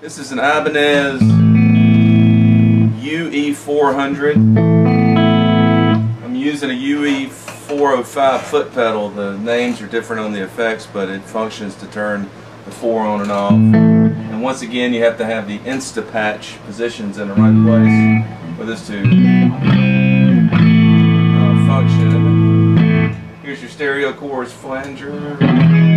This is an Ibanez UE400. I'm using a UE405 foot pedal. The names are different on the effects, but it functions to turn the 4 on and off. And once again, you have to have the Insta-Patch positions in the right place for this to uh, function. Here's your stereo chorus flanger.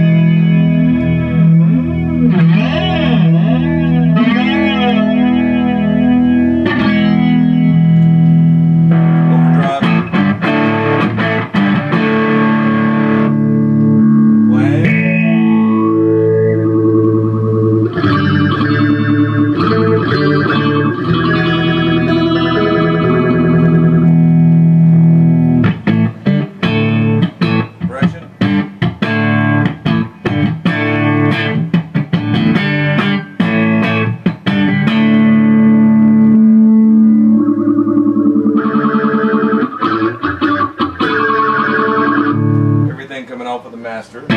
Coming off of the master.